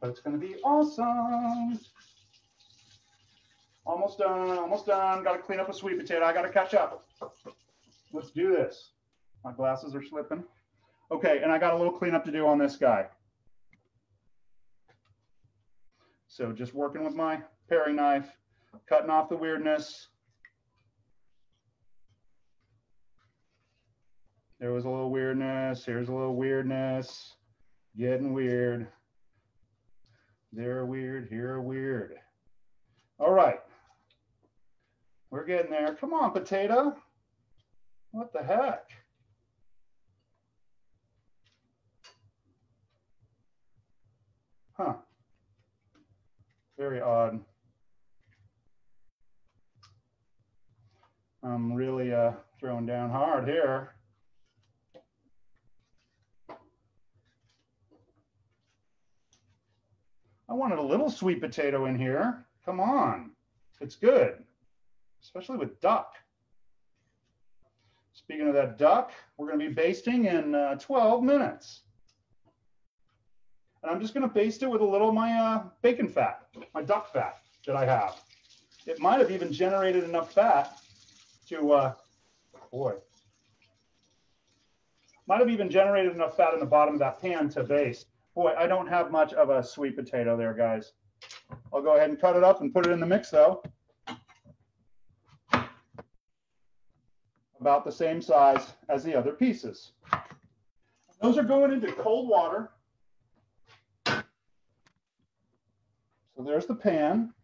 but it's going to be awesome. Almost done, almost done. Got to clean up a sweet potato. I got to catch up. Let's do this. My glasses are slipping. Okay, and I got a little cleanup to do on this guy. So just working with my paring knife, cutting off the weirdness. There was a little weirdness. Here's a little weirdness. Getting weird. There weird, here weird. All right. We're getting there. Come on, potato. What the heck? Huh. Very odd. I'm really uh, throwing down hard here. I wanted a little sweet potato in here. Come on. It's good, especially with duck. Speaking of that duck, we're going to be basting in uh, 12 minutes. And I'm just going to baste it with a little of my uh, bacon fat, my duck fat that I have. It might have even generated enough fat to, uh, boy, might have even generated enough fat in the bottom of that pan to baste. Boy, I don't have much of a sweet potato there, guys. I'll go ahead and cut it up and put it in the mix though. About the same size as the other pieces. Those are going into cold water. So there's the pan.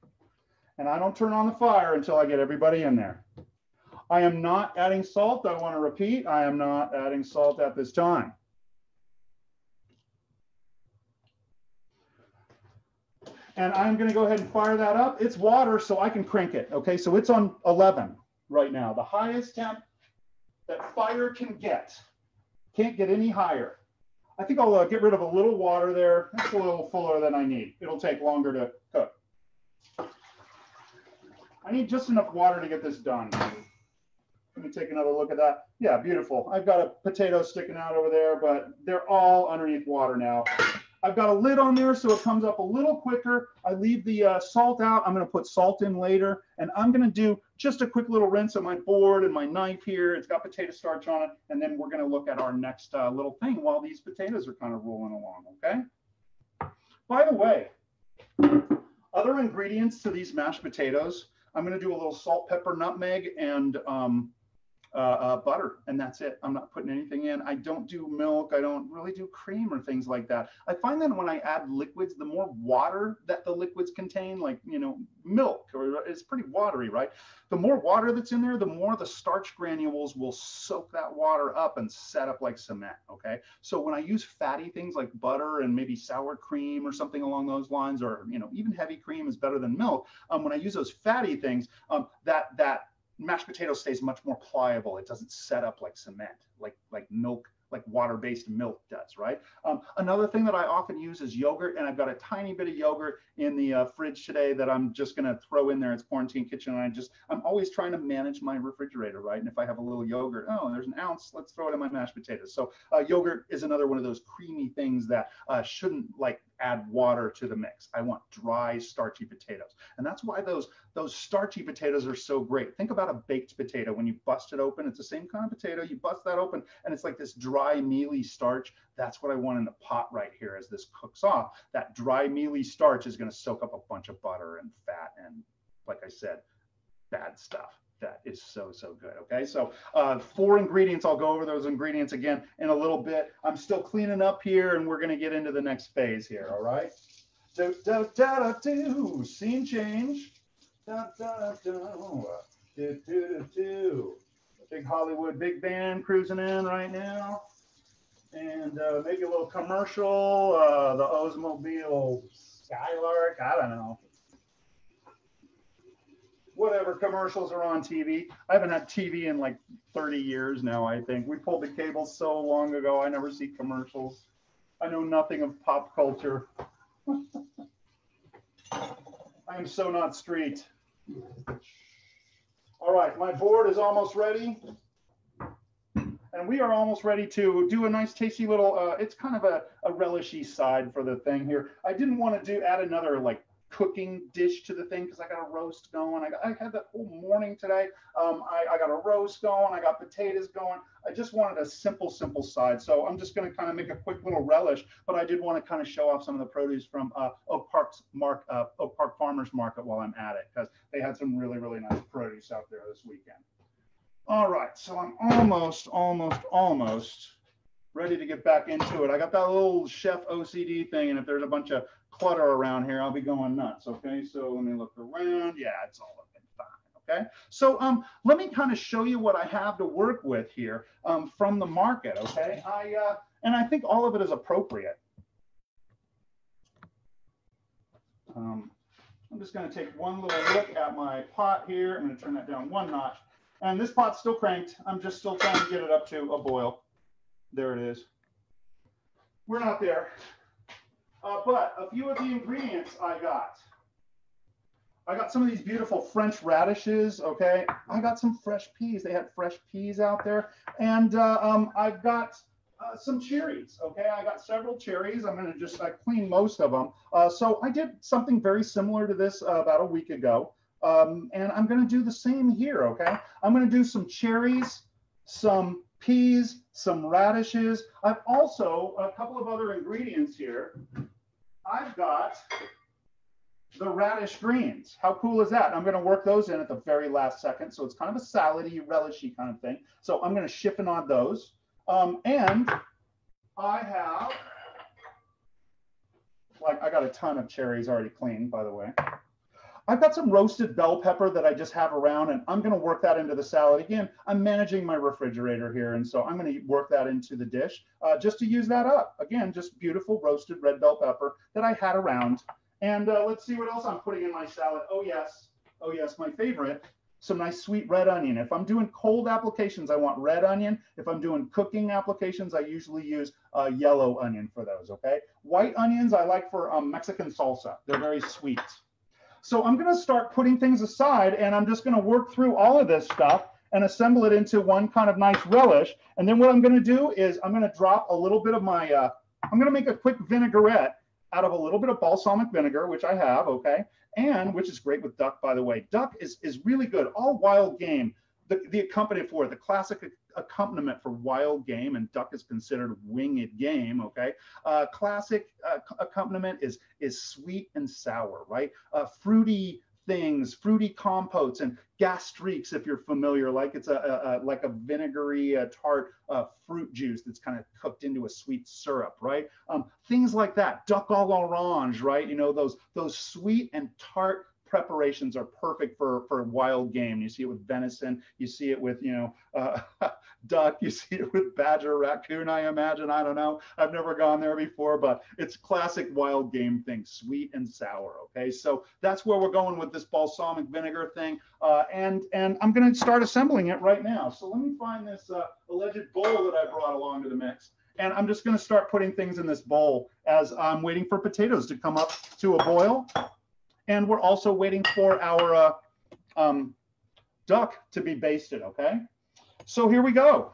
And I don't turn on the fire until I get everybody in there. I am not adding salt. I want to repeat, I am not adding salt at this time. And I'm going to go ahead and fire that up. It's water, so I can crank it. Okay, so it's on 11 right now, the highest temp that fire can get. Can't get any higher. I think I'll uh, get rid of a little water there. That's a little fuller than I need. It'll take longer to cook. I need just enough water to get this done. Let me take another look at that. Yeah, beautiful. I've got a potato sticking out over there, but they're all underneath water now. I've got a lid on there so it comes up a little quicker. I leave the uh, salt out. I'm going to put salt in later. And I'm going to do just a quick little rinse of my board and my knife here. It's got potato starch on it. And then we're going to look at our next uh, little thing while these potatoes are kind of rolling along, okay? By the way, other ingredients to these mashed potatoes, I'm going to do a little salt, pepper, nutmeg, and um, uh, uh, butter, and that's it. I'm not putting anything in. I don't do milk. I don't really do cream or things like that. I find that when I add liquids, the more water that the liquids contain, like you know, milk, or it's pretty watery, right? The more water that's in there, the more the starch granules will soak that water up and set up like cement. Okay, so when I use fatty things like butter and maybe sour cream or something along those lines, or you know, even heavy cream is better than milk. Um, when I use those fatty things, um, that that mashed potato stays much more pliable. It doesn't set up like cement, like like milk, like water-based milk does, right? Um, another thing that I often use is yogurt, and I've got a tiny bit of yogurt in the uh, fridge today that I'm just going to throw in there. It's quarantine kitchen, and I just I'm always trying to manage my refrigerator, right? And if I have a little yogurt, oh, there's an ounce, let's throw it in my mashed potatoes. So uh, yogurt is another one of those creamy things that uh, shouldn't like add water to the mix. I want dry, starchy potatoes. And that's why those, those starchy potatoes are so great. Think about a baked potato. When you bust it open, it's the same kind of potato. You bust that open and it's like this dry, mealy starch. That's what I want in the pot right here as this cooks off. That dry, mealy starch is going to soak up a bunch of butter and fat and, like I said, bad stuff that is so, so good. Okay, so uh, four ingredients. I'll go over those ingredients again in a little bit. I'm still cleaning up here and we're going to get into the next phase here. All right. Do, do, da, do. Scene change. Do. Do, do, do, do. Big Hollywood big band cruising in right now. And uh, maybe a little commercial. Uh, the Oldsmobile Skylark. I don't know whatever commercials are on TV. I haven't had TV in like 30 years now, I think. We pulled the cable so long ago, I never see commercials. I know nothing of pop culture. I am so not street. All right, my board is almost ready. And we are almost ready to do a nice tasty little, uh, it's kind of a, a relishy side for the thing here. I didn't want to do add another like cooking dish to the thing because I got a roast going. I, got, I had that whole morning today. Um, I, I, got a roast going. I got potatoes going. I just wanted a simple, simple side. So I'm just going to kind of make a quick little relish, but I did want to kind of show off some of the produce from uh, Oak Park's Mark, uh, Oak Park Farmers Market while I'm at it because they had some really, really nice produce out there this weekend. All right, so I'm almost, almost, almost ready to get back into it. I got that little chef OCD thing, and if there's a bunch of clutter around here, I'll be going nuts. Okay, so let me look around. Yeah, it's all looking fine. Okay, so um, let me kind of show you what I have to work with here um, from the market. Okay, I uh, and I think all of it is appropriate. Um, I'm just going to take one little look at my pot here. I'm going to turn that down one notch. And this pot's still cranked. I'm just still trying to get it up to a boil. There it is. We're not there. Uh, but a few of the ingredients I got. I got some of these beautiful French radishes, okay? I got some fresh peas. They had fresh peas out there. And uh, um, I've got uh, some cherries, okay? I got several cherries. I'm gonna just I clean most of them. Uh, so I did something very similar to this uh, about a week ago. Um, and I'm going to do the same here, okay? I'm going to do some cherries, some peas, some radishes. I've also, a couple of other ingredients here. I've got the radish greens. How cool is that? I'm going to work those in at the very last second. So it's kind of a salady, relishy kind of thing. So I'm going to shift on those. Um, and I have, like, I got a ton of cherries already cleaned, by the way. I've got some roasted bell pepper that I just have around and I'm going to work that into the salad. Again, I'm managing my refrigerator here. And so I'm going to work that into the dish uh, just to use that up. Again, just beautiful roasted red bell pepper that I had around. And uh, let's see what else I'm putting in my salad. Oh, yes. Oh, yes. My favorite, some nice sweet red onion. If I'm doing cold applications, I want red onion. If I'm doing cooking applications, I usually use uh, yellow onion for those, okay? White onions I like for um, Mexican salsa. They're very sweet. So I'm going to start putting things aside and I'm just going to work through all of this stuff and assemble it into one kind of nice relish. And then what I'm going to do is I'm going to drop a little bit of my, uh, I'm going to make a quick vinaigrette out of a little bit of balsamic vinegar, which I have, okay? And which is great with duck, by the way. Duck is, is really good. All wild game, the, the accompaniment for the classic accompaniment for wild game, and duck is considered winged game. Okay, uh, classic uh, accompaniment is is sweet and sour, right? Uh, fruity things, fruity compotes and gastriques, if you're familiar, like it's a, a, a like a vinegary, a tart uh, fruit juice that's kind of cooked into a sweet syrup, right? Um, things like that. Duck à orange right? You know those those sweet and tart preparations are perfect for for wild game. You see it with venison, you see it with you know uh, duck, you see it with badger, raccoon. I imagine. I don't know. I've never gone there before, but it's classic wild game thing, sweet and sour. Okay, so that's where we're going with this balsamic vinegar thing, uh, and and I'm going to start assembling it right now. So let me find this uh, alleged bowl that I brought along to the mix. And I'm just going to start putting things in this bowl as I'm waiting for potatoes to come up to a boil and we're also waiting for our uh, um, duck to be basted, okay? So here we go.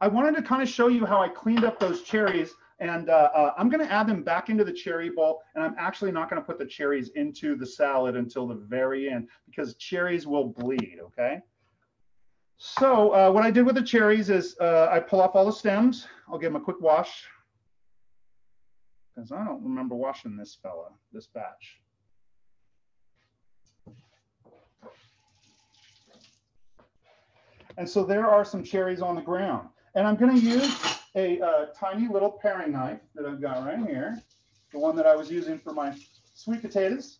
I wanted to kind of show you how I cleaned up those cherries and uh, uh, I'm going to add them back into the cherry bowl and I'm actually not going to put the cherries into the salad until the very end because cherries will bleed, okay? So uh, what I did with the cherries is uh, I pull off all the stems. I'll give them a quick wash because I don't remember washing this fella, this batch. And so there are some cherries on the ground. And I'm going to use a uh, tiny little paring knife that I've got right here, the one that I was using for my sweet potatoes.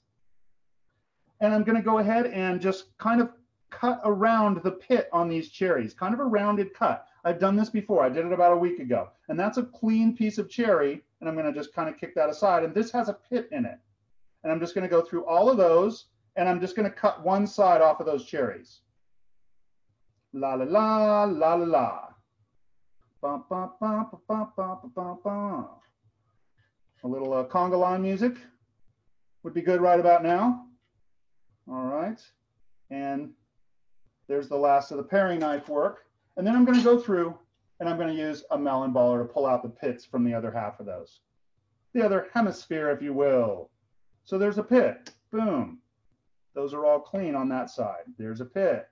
And I'm going to go ahead and just kind of cut around the pit on these cherries, kind of a rounded cut. I've done this before. I did it about a week ago. And that's a clean piece of cherry. And I'm going to just kind of kick that aside. And this has a pit in it. And I'm just going to go through all of those. And I'm just going to cut one side off of those cherries. La la la la la la. Bum, bum, bum, bum, bum, bum, bum, A little uh, conga line music would be good right about now. All right. And there's the last of the paring knife work. And then I'm going to go through and I'm going to use a melon baller to pull out the pits from the other half of those. the other hemisphere, if you will. So there's a pit, boom. Those are all clean on that side. There's a pit.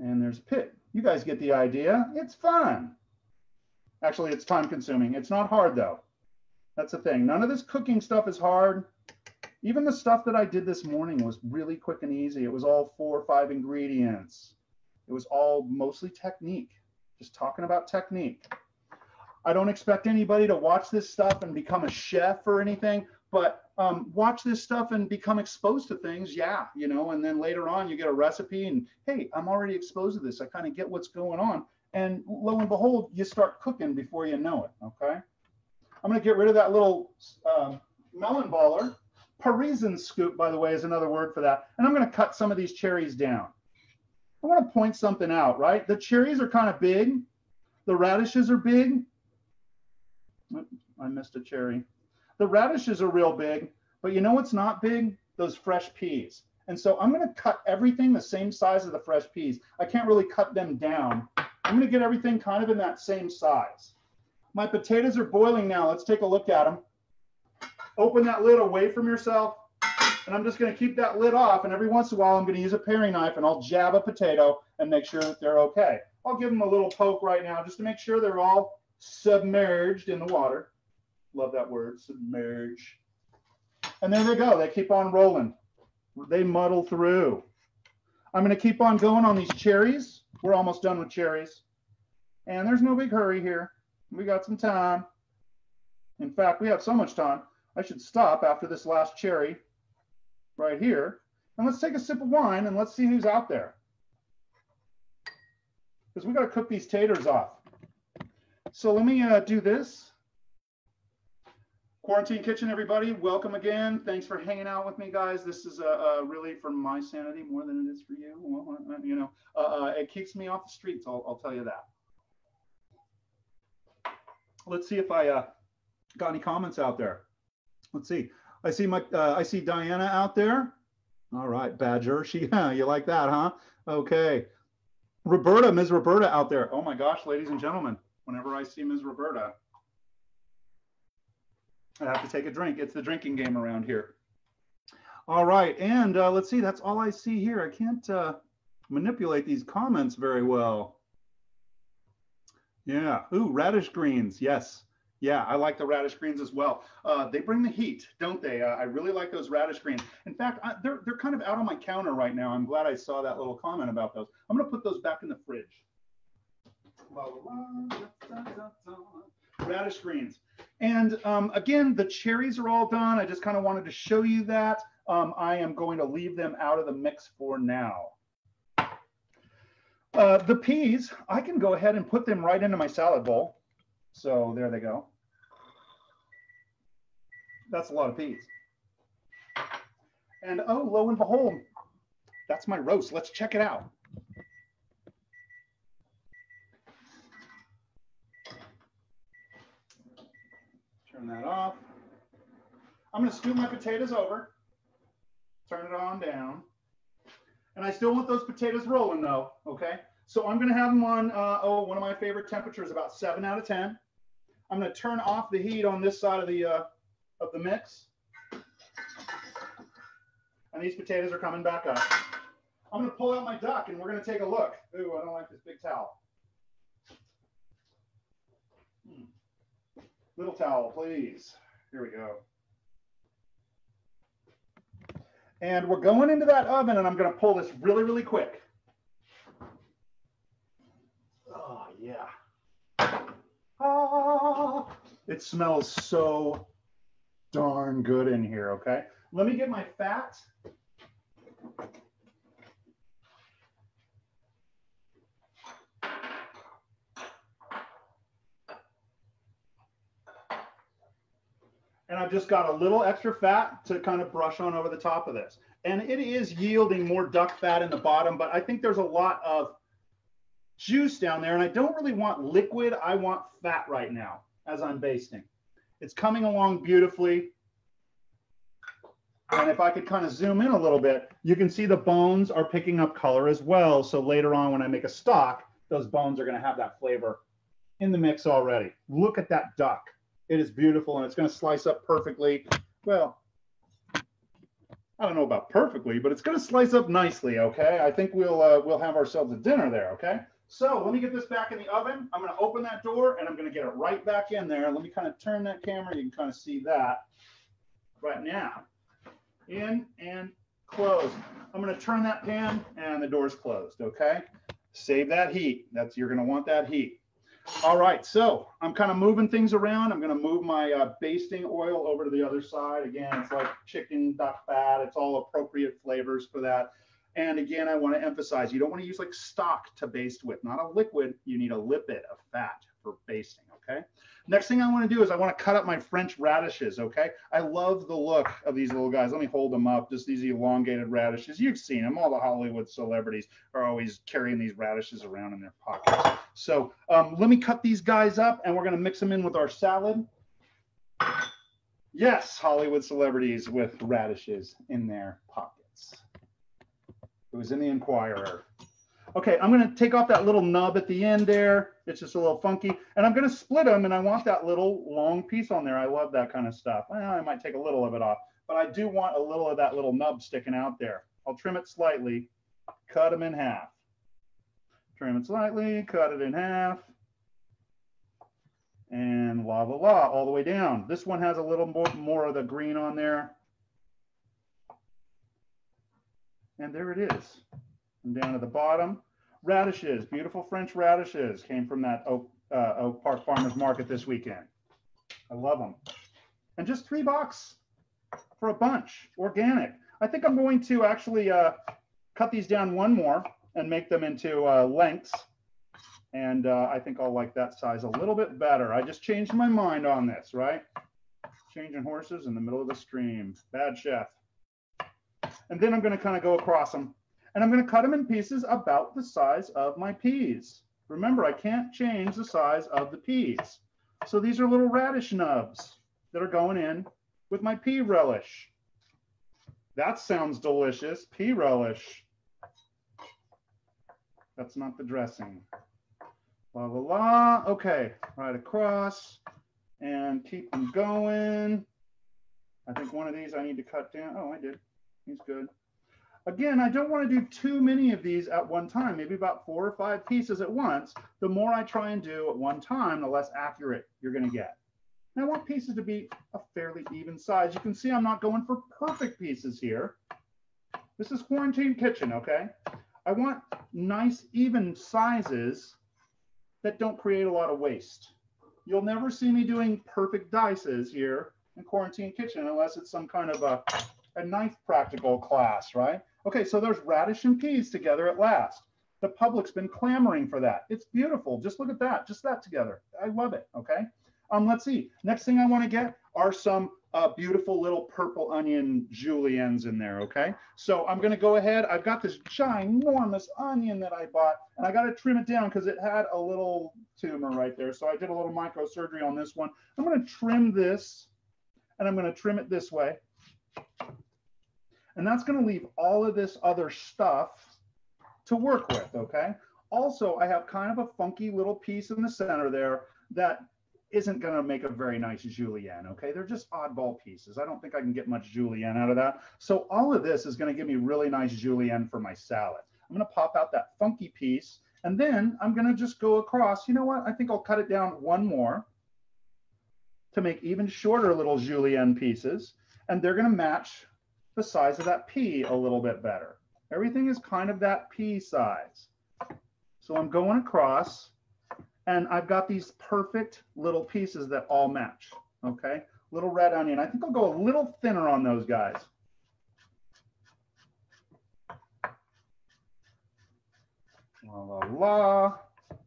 And there's pit. You guys get the idea. It's fun. Actually, it's time consuming. It's not hard though. That's the thing. None of this cooking stuff is hard. Even the stuff that I did this morning was really quick and easy. It was all four or five ingredients. It was all mostly technique, just talking about technique. I don't expect anybody to watch this stuff and become a chef or anything, but um, watch this stuff and become exposed to things. Yeah, you know, and then later on you get a recipe and hey, I'm already exposed to this. I kind of get what's going on. And lo and behold, you start cooking before you know it. Okay. I'm going to get rid of that little um, melon baller. Parisian scoop, by the way, is another word for that. And I'm going to cut some of these cherries down. I want to point something out, right? The cherries are kind of big. The radishes are big. I missed a cherry. The radishes are real big, but you know what's not big? Those fresh peas. And so I'm going to cut everything the same size of the fresh peas. I can't really cut them down. I'm to get everything kind of in that same size. My potatoes are boiling now. Let's take a look at them. Open that lid away from yourself. And I'm just going to keep that lid off. And every once in a while, I'm going to use a paring knife and I'll jab a potato and make sure that they're okay. I'll give them a little poke right now just to make sure they're all submerged in the water. Love that word, submerge. And there they go. They keep on rolling. They muddle through. I'm going to keep on going on these cherries. We're almost done with cherries. And there's no big hurry here. We got some time. In fact, we have so much time. I should stop after this last cherry right here. And let's take a sip of wine and let's see who's out there. Because we got to cook these taters off. So let me uh, do this. Quarantine Kitchen, everybody, welcome again. Thanks for hanging out with me, guys. This is uh, uh, really for my sanity more than it is for you. Well, uh, you know, uh, uh, it keeps me off the streets. I'll, I'll tell you that let's see if I uh, got any comments out there. Let's see. I see my uh, I see Diana out there. All right, Badger. She you like that, huh? Okay. Roberta, Ms. Roberta out there. Oh my gosh, ladies and gentlemen, whenever I see Ms. Roberta, I have to take a drink. It's the drinking game around here. All right, and uh, let's see. That's all I see here. I can't uh, manipulate these comments very well. Yeah. Ooh, radish greens. Yes. Yeah, I like the radish greens as well. Uh, they bring the heat, don't they? Uh, I really like those radish greens. In fact, I, they're, they're kind of out on my counter right now. I'm glad I saw that little comment about those. I'm to put those back in the fridge. Radish greens. And um, again, the cherries are all done. I just kind of wanted to show you that. Um, I am going to leave them out of the mix for now. Uh, the peas, I can go ahead and put them right into my salad bowl. So there they go. That's a lot of peas. And oh, lo and behold, that's my roast. Let's check it out. Turn that off. I'm going to scoop my potatoes over, turn it on down. And I still want those potatoes rolling though, okay? So I'm gonna have them on, uh, oh, one of my favorite temperatures, about seven out of 10. I'm gonna turn off the heat on this side of the, uh, of the mix. And these potatoes are coming back up. I'm gonna pull out my duck and we're gonna take a look. Ooh, I don't like this big towel. Hmm. Little towel, please. Here we go. And we're going into that oven and I'm gonna pull this really, really quick. Oh yeah. Ah, it smells so darn good in here, okay? Let me get my fat. And I've just got a little extra fat to kind of brush on over the top of this. And it is yielding more duck fat in the bottom, but I think there's a lot of juice down there and I don't really want liquid. I want fat right now as I'm basting. It's coming along beautifully. And if I could kind of zoom in a little bit, you can see the bones are picking up color as well. So later on when I make a stock, those bones are gonna have that flavor in the mix already. Look at that duck. It is beautiful and it's going to slice up perfectly. Well, I don't know about perfectly, but it's going to slice up nicely. Okay. I think we'll uh, we'll have ourselves a dinner there. Okay. So let me get this back in the oven. I'm going to open that door and I'm going to get it right back in there. Let me kind of turn that camera. You can kind of see that right now. In and close. I'm going to turn that pan and the door's closed. Okay. Save that heat. That's you're going to want that heat. All right, so I'm kind of moving things around. I'm going to move my uh, basting oil over to the other side. Again, it's like chicken, duck fat. It's all appropriate flavors for that. And again, I want to emphasize, you don't want to use like stock to baste with, not a liquid. You need a lipid, a fat for basting, okay? Next thing I want to do is I want to cut up my French radishes, okay? I love the look of these little guys. Let me hold them up, just these elongated radishes. You've seen them. All the Hollywood celebrities are always carrying these radishes around in their pockets. So um, let me cut these guys up and we're going to mix them in with our salad. Yes, Hollywood celebrities with radishes in their pockets. It was in the Inquirer. Okay, I'm going to take off that little nub at the end there. It's just a little funky. And I'm going to split them, and I want that little long piece on there. I love that kind of stuff. Well, I might take a little of it off, but I do want a little of that little nub sticking out there. I'll trim it slightly, cut them in half. Trim it slightly, cut it in half. And la la la, all the way down. This one has a little more, more of the green on there. And there it is. And down to the bottom, radishes, beautiful French radishes came from that Oak, uh, Oak Park Farmers Market this weekend. I love them. And just three bucks for a bunch, organic. I think I'm going to actually uh, cut these down one more and make them into uh, lengths. And uh, I think I'll like that size a little bit better. I just changed my mind on this, right? Changing horses in the middle of the stream. Bad chef. And then I'm going to kind of go across them and I'm going to cut them in pieces about the size of my peas. Remember, I can't change the size of the peas. So these are little radish nubs that are going in with my pea relish. That sounds delicious, pea relish. That's not the dressing. La la la. Okay, right across and keep them going. I think one of these I need to cut down. Oh, I did. He's good. Again, I don't want to do too many of these at one time, maybe about four or five pieces at once. The more I try and do at one time, the less accurate you're going to get. And I want pieces to be a fairly even size. You can see I'm not going for perfect pieces here. This is quarantine kitchen, okay? I want nice even sizes that don't create a lot of waste. You'll never see me doing perfect dices here in quarantine kitchen unless it's some kind of a, a knife practical class, right? Okay, so there's radish and peas together at last. The public's been clamoring for that. It's beautiful. Just look at that, just that together. I love it, okay? Um, let's see. Next thing I want to get are some uh, beautiful little purple onion juliennes in there, okay? So I'm going to go ahead. I've got this ginormous onion that I bought, and I got to trim it down because it had a little tumor right there. So I did a little microsurgery on this one. I'm going to trim this, and I'm going to trim it this way. And that's going to leave all of this other stuff to work with, okay? Also, I have kind of a funky little piece in the center there that isn't going to make a very nice julienne, okay? They're just oddball pieces. I don't think I can get much julienne out of that. So all of this is going to give me really nice julienne for my salad. I'm going to pop out that funky piece, and then I'm going to just go across. You know what? I think I'll cut it down one more to make even shorter little julienne pieces, and they're going to match the size of that pea a little bit better. Everything is kind of that pea size. So I'm going across and I've got these perfect little pieces that all match. Okay, little red onion. I think I'll go a little thinner on those guys. La la la,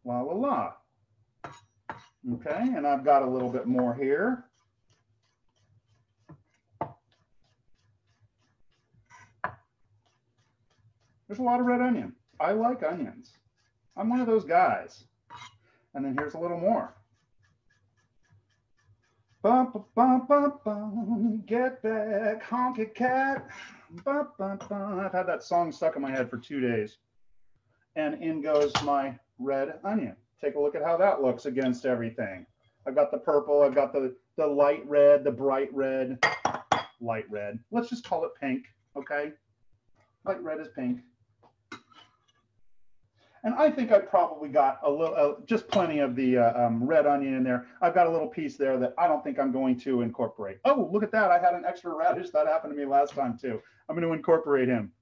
la la la. Okay, and I've got a little bit more here. There's a lot of red onion. I like onions. I'm one of those guys. And then here's a little more. Bum, bum, bum, bum, get back, honky cat. Bum, bum, bum. I've had that song stuck in my head for two days. And in goes my red onion. Take a look at how that looks against everything. I've got the purple, I've got the the light red, the bright red, light red. Let's just call it pink, okay? Light red is pink. And I think I probably got a little, uh, just plenty of the uh, um, red onion in there. I've got a little piece there that I don't think I'm going to incorporate. Oh, look at that. I had an extra radish. That happened to me last time too. I'm going to incorporate him.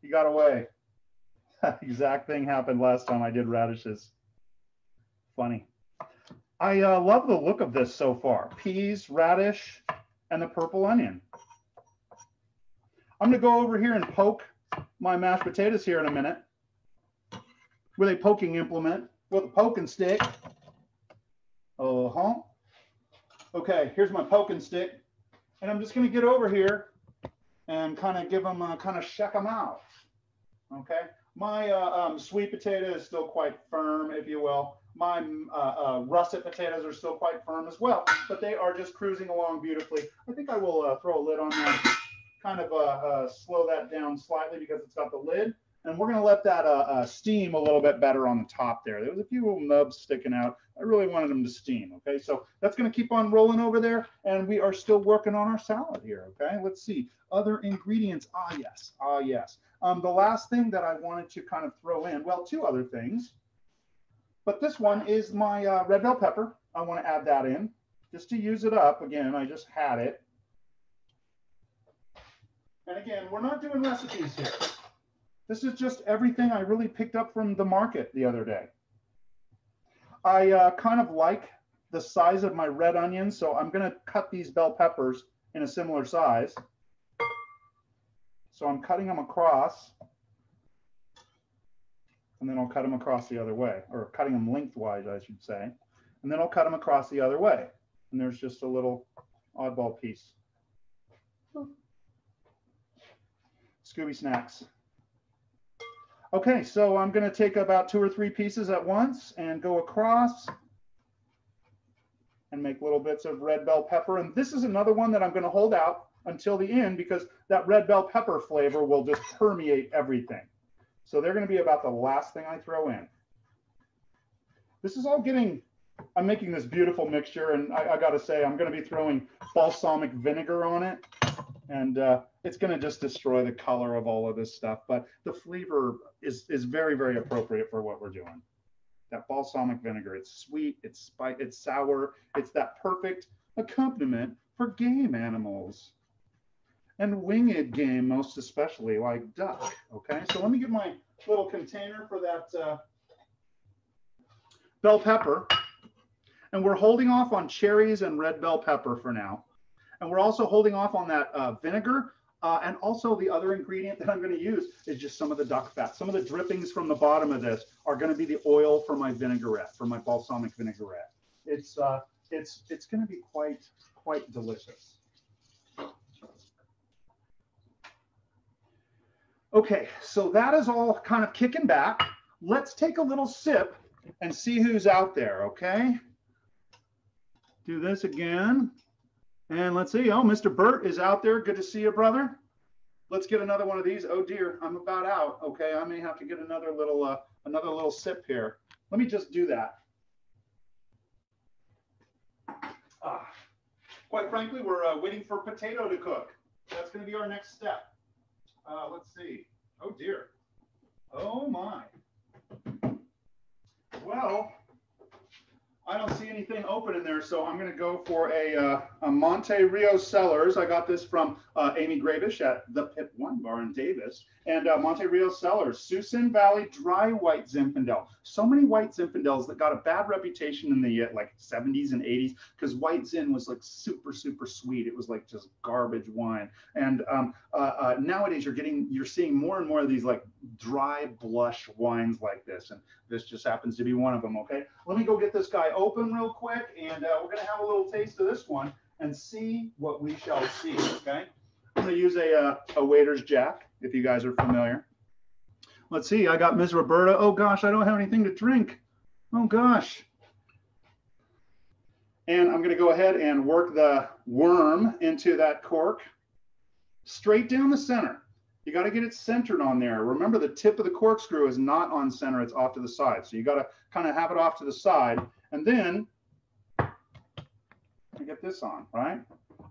He got away. That exact thing happened last time I did radishes. Funny. I uh, love the look of this so far. Peas, radish, and the purple onion. I'm going to go over here and poke my mashed potatoes here in a minute with a poking implement, with a poking stick. Uh-huh. Okay, here's my poking stick. And I'm just to get over here and kind of give them, uh, kind of check them out. Okay, my uh, um, sweet potato is still quite firm, if you will. My uh, uh, russet potatoes are still quite firm as well, but they are just cruising along beautifully. I think I will uh, throw a lid on that, kind of uh, slow that down slightly because it's got the lid. And we're going to let that steam a little bit better on the top there. There was a few little nubs sticking out. I really wanted them to steam. Okay, so that's going to keep on rolling over there. And we are still working on our salad here. Okay, let's see. Other ingredients. Ah, yes. Ah, yes. Um, the last thing that I wanted to kind of throw in, well, two other things. But this one is my uh, red bell pepper. I want to add that in just to use it up. Again, I just had it. And again, we're not doing recipes here. This is just everything I really picked up from the market the other day. I uh, kind of like the size of my red onions, so I'm going to cut these bell peppers in a similar size. So I'm cutting them across and then I'll cut them across the other way, or cutting them lengthwise, I should say. And then I'll cut them across the other way. And there's just a little oddball piece. Scooby Snacks. Okay, so I'm going to take about two or three pieces at once and go across and make little bits of red bell pepper. And this is another one that I'm going to hold out until the end because that red bell pepper flavor will just permeate everything. So they're going to be about the last thing I throw in. This is all getting, I'm making this beautiful mixture and I, I got to say, I'm going to be throwing balsamic vinegar on it and uh, it's going to just destroy the color of all of this stuff. But the flavor is, is very, very appropriate for what we're doing. That balsamic vinegar, it's sweet, it's spicy, it's sour, it's that perfect accompaniment for game animals and winged game most especially, like duck. Okay, so let me get my little container for that uh, bell pepper. And we're holding off on cherries and red bell pepper for now. And we're also holding off on that uh, vinegar. Uh, and also the other ingredient that I'm going to use is just some of the duck fat. Some of the drippings from the bottom of this are going to be the oil for my vinaigrette, for my balsamic vinaigrette. It's uh, it's it's going to be quite quite delicious. Okay, so that is all kind of kicking back. Let's take a little sip and see who's out there, okay? Do this again. And let's see. Oh, Mr. Burt is out there. Good to see you, brother. Let's get another one of these. Oh dear, I'm about out. Okay, I may have to get another little uh, another little sip here. Let me just do that. Ah. Quite frankly, we're uh, waiting for potato to cook. That's going to be our next step. Uh, let's see. Oh dear. Oh my. Well, I don't see anything open in there, so I'm going to go for a, uh, a Monte Rio Cellars. I got this from uh, Amy Gravish at the Pit One Bar in Davis. And uh, Monte Rio Cellars, Suisun Valley Dry White Zinfandel. So many white Zinfandels that got a bad reputation in the uh, like 70s and 80s because white Zin was like super, super sweet. It was like just garbage wine. And um, uh, uh, nowadays you're getting, you're seeing more and more of these like dry blush wines like this. And this just happens to be one of them, okay? Let me go get this guy open real quick, and uh, we're going to have a little taste of this one and see what we shall see, okay? I'm going to use a, uh, a waiter's jack, if you guys are familiar. Let's see, I got Ms. Roberta. Oh gosh, I don't have anything to drink. Oh gosh. And I'm going to go ahead and work the worm into that cork straight down the center. You got to get it centered on there. Remember, the tip of the corkscrew is not on center, it's off to the side. So you got to kind of have it off to the side. And then I get this on, right?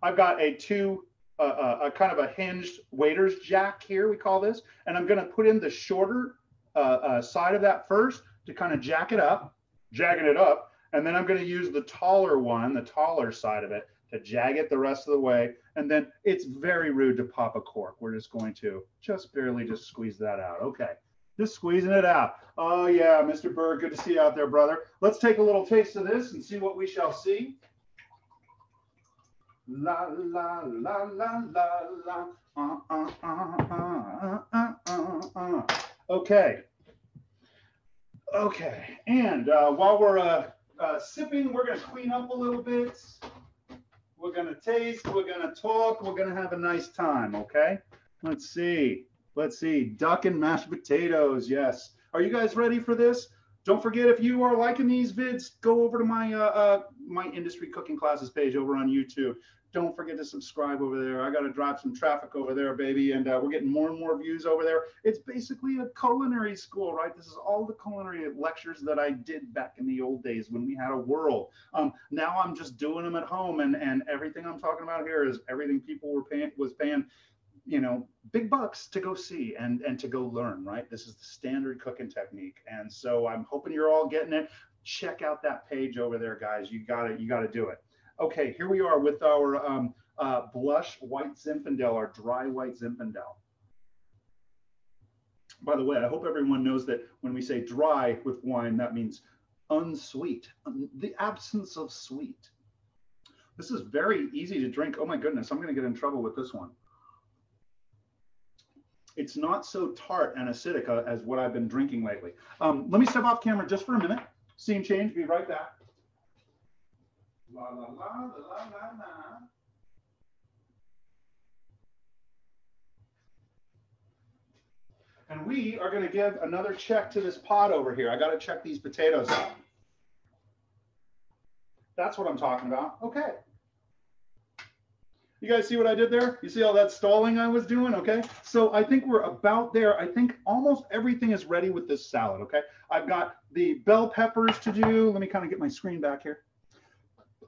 I've got a two, uh, uh, a kind of a hinged waiter's jack here, we call this, and I'm gonna put in the shorter uh, uh, side of that first to kind of jack it up, jagging it up, and then I'm gonna use the taller one, the taller side of it, to jag it the rest of the way. And then it's very rude to pop a cork. We're just going to just barely just squeeze that out. Okay, just squeezing it out. Oh yeah, Mr. Berg, good to see you out there, brother. Let's take a little taste of this and see what we shall see. La la la la la la. Uh, uh, uh, uh, uh, uh, Okay. Okay, and uh, while we're uh, uh, sipping, we're going to clean up a little bit. We're going to taste, we're going to talk, we're going to have a nice time, okay? Let's see. Let's see. Duck and mashed potatoes. Yes. Are you guys ready for this? Don't forget if you are liking these vids, go over to my uh, uh, my industry cooking classes page over on YouTube. Don't forget to subscribe over there. I got to drive some traffic over there, baby, and uh, we're getting more and more views over there. It's basically a culinary school, right? This is all the culinary lectures that I did back in the old days when we had a world. Um, now I'm just doing them at home, and and everything I'm talking about here is everything people were paying was paying you know big bucks to go see and and to go learn right this is the standard cooking technique and so i'm hoping you're all getting it check out that page over there guys you got it you got to do it okay here we are with our um, uh, blush white zinfandel our dry white zinfandel by the way i hope everyone knows that when we say dry with wine that means unsweet the absence of sweet this is very easy to drink oh my goodness i'm going to get in trouble with this one it's not so tart and acidic uh, as what I've been drinking lately. Um, let me step off camera just for a minute. Scene change, be right back. La la la la la la. la. And we are going to give another check to this pot over here. I got to check these potatoes out. That's what I'm talking about. Okay. You guys see what I did there? You see all that stalling I was doing? Okay. So I think we're about there. I think almost everything is ready with this salad. Okay. I've got the bell peppers to do. Let me kind of get my screen back here.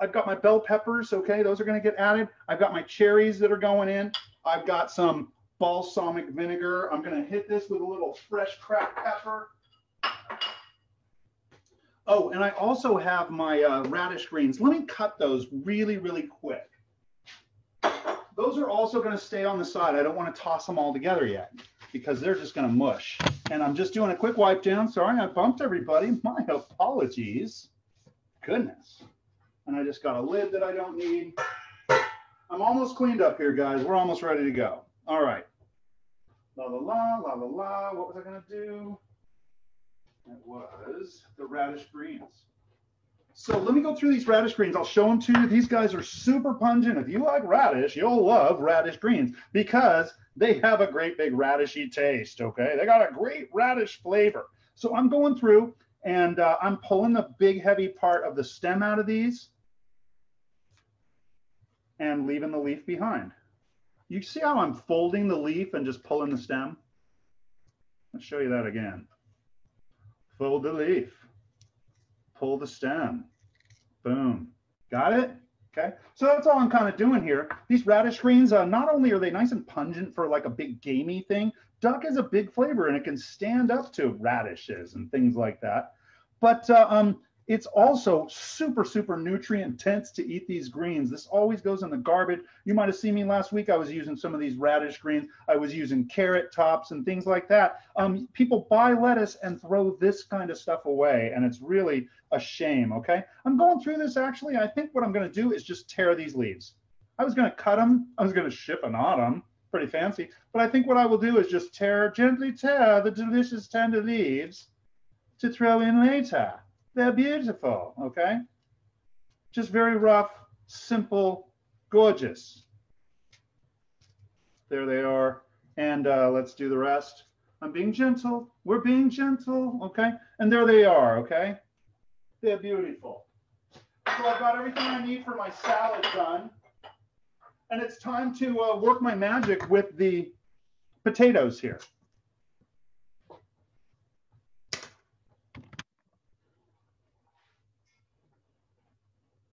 I've got my bell peppers. Okay. Those are going to get added. I've got my cherries that are going in. I've got some balsamic vinegar. I'm going to hit this with a little fresh cracked pepper. Oh, and I also have my uh, radish greens. Let me cut those really, really quick those are also going to stay on the side. I don't want to toss them all together yet because they're just going to mush. And I'm just doing a quick wipe down. Sorry, I bumped everybody. My apologies. Goodness. And I just got a lid that I don't need. I'm almost cleaned up here, guys. We're almost ready to go. All right. La la la, la la la. What was I to do? It was the radish greens. So let me go through these radish greens. I'll show them to you. These guys are super pungent. If you like radish, you'll love radish greens because they have a great big radishy taste. Okay, they got a great radish flavor. So I'm going through and uh, I'm pulling the big heavy part of the stem out of these and leaving the leaf behind. You see how I'm folding the leaf and just pulling the stem? Let's show you that again. Fold the leaf pull the stem. Boom. Got it? Okay. So that's all I'm kind of doing here. These radish greens, uh, not only are they nice and pungent for like a big gamey thing, duck is a big flavor and it can stand up to radishes and things like that. But uh, um, it's also super, super nutrient dense to eat these greens. This always goes in the garbage. You might have seen me last week. I was using some of these radish greens. I was using carrot tops and things like that. Um, people buy lettuce and throw this kind of stuff away, and it's really a shame. Okay. I'm going through this actually. I think what I'm going to do is just tear these leaves. I was going to cut them. I was going to chiffonade. Pretty fancy. But I think what I will do is just tear, gently tear the delicious tender leaves to throw in later. They're beautiful, okay? Just very rough, simple, gorgeous. There they are. And uh, let's do the rest. I'm being gentle. We're being gentle, okay? And there they are, okay? They're beautiful. So I've got everything I need for my salad done. And it's time to uh, work my magic with the potatoes here.